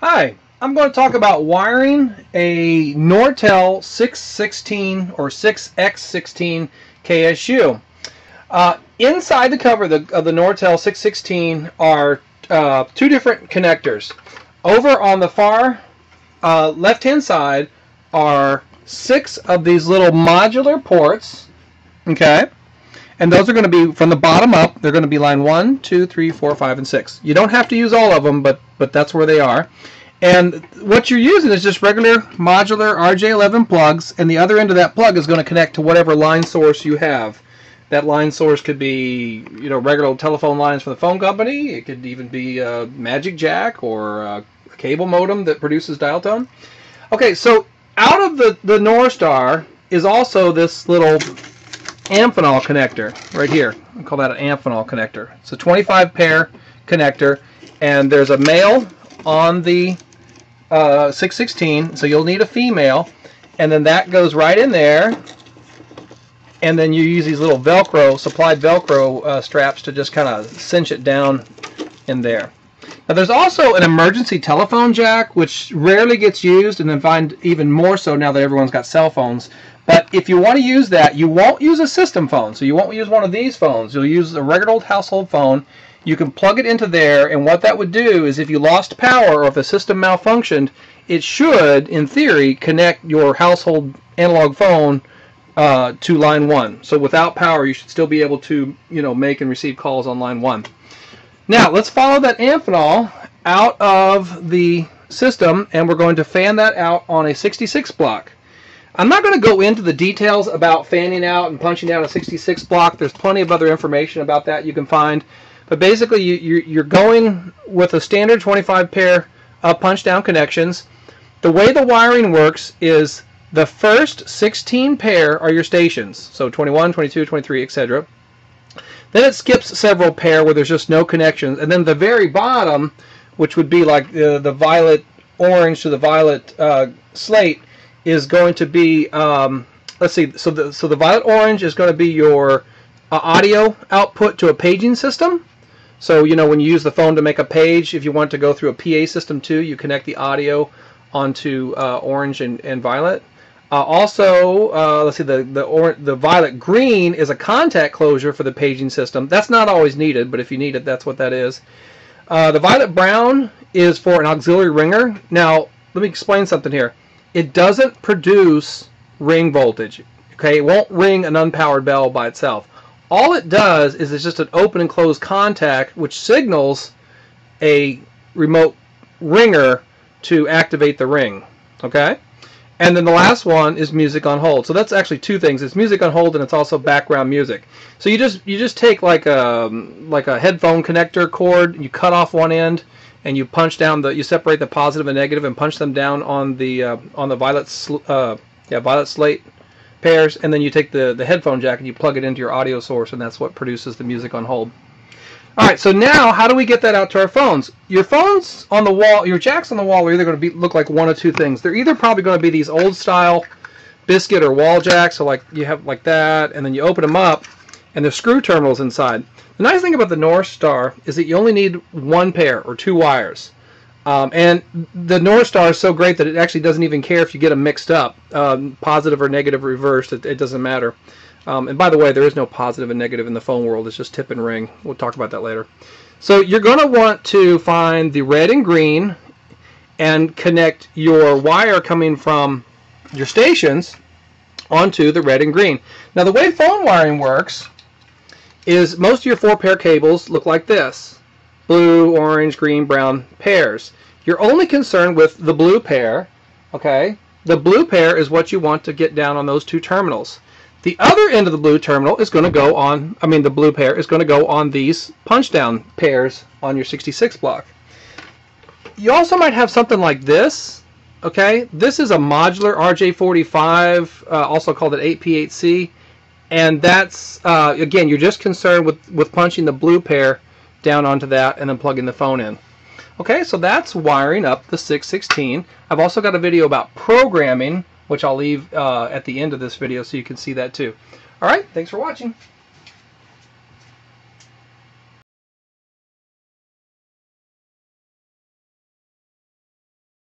Hi, I'm going to talk about wiring a Nortel 616 or 6X16 KSU. Uh, inside the cover of the, of the Nortel 616 are uh, two different connectors. Over on the far uh, left hand side are six of these little modular ports. Okay. And those are going to be from the bottom up. They're going to be line one, two, three, four, five, and 6. You don't have to use all of them, but, but that's where they are. And what you're using is just regular modular RJ11 plugs, and the other end of that plug is going to connect to whatever line source you have. That line source could be, you know, regular telephone lines from the phone company. It could even be a Magic Jack or a cable modem that produces dial tone. Okay, so out of the, the Norstar is also this little Amphenol connector right here. Call that an Amphenol connector. It's a 25 pair connector and there's a male on the uh, 616 so you'll need a female and then that goes right in there and then you use these little velcro supplied velcro uh, straps to just kind of cinch it down in there. Now there's also an emergency telephone jack which rarely gets used and then find even more so now that everyone's got cell phones but if you want to use that, you won't use a system phone. So you won't use one of these phones. You'll use a regular old household phone. You can plug it into there, and what that would do is if you lost power or if the system malfunctioned, it should, in theory, connect your household analog phone uh, to line one. So without power, you should still be able to, you know, make and receive calls on line one. Now let's follow that Amphenol out of the system, and we're going to fan that out on a 66 block. I'm not going to go into the details about fanning out and punching down a 66 block. There's plenty of other information about that you can find. But basically, you, are going with a standard 25 pair of punch down connections. The way the wiring works is the first 16 pair are your stations. So 21, 22, 23, etc. Then it skips several pair where there's just no connections. And then the very bottom, which would be like the, the violet orange to the violet uh, slate, is going to be um, let's see so the so the violet orange is going to be your uh, audio output to a paging system. So you know when you use the phone to make a page if you want to go through a PA system too you connect the audio onto uh, orange and, and violet. Uh, also uh, let's see the the or, the violet green is a contact closure for the paging system. That's not always needed but if you need it that's what that is. Uh, the violet brown is for an auxiliary ringer. Now let me explain something here it doesn't produce ring voltage. Okay, it won't ring an unpowered bell by itself. All it does is it's just an open and closed contact which signals a remote ringer to activate the ring. Okay? And then the last one is music on hold. So that's actually two things. It's music on hold and it's also background music. So you just you just take like a like a headphone connector cord, you cut off one end and you punch down the you separate the positive and negative and punch them down on the uh, on the violet uh, yeah violet slate pairs and then you take the the headphone jack and you plug it into your audio source and that's what produces the music on hold. Alright so now how do we get that out to our phones? Your phones on the wall your jacks on the wall are either going to be look like one of two things. They're either probably going to be these old style biscuit or wall jacks so like you have like that and then you open them up and there's screw terminals inside the nice thing about the Norstar is that you only need one pair or two wires. Um, and the Norstar is so great that it actually doesn't even care if you get them mixed up, um, positive or negative reversed, it, it doesn't matter. Um, and by the way, there is no positive and negative in the phone world, it's just tip and ring. We'll talk about that later. So you're going to want to find the red and green and connect your wire coming from your stations onto the red and green. Now the way phone wiring works is most of your four pair cables look like this. Blue, orange, green, brown pairs. You're only concerned with the blue pair, okay? The blue pair is what you want to get down on those two terminals. The other end of the blue terminal is going to go on, I mean the blue pair is going to go on these punch down pairs on your 66 block. You also might have something like this, okay? This is a modular RJ45, uh, also called an 8P8C and that's uh, again you're just concerned with with punching the blue pair down onto that and then plugging the phone in. Okay so that's wiring up the 616 I've also got a video about programming which I'll leave uh, at the end of this video so you can see that too. Alright thanks for watching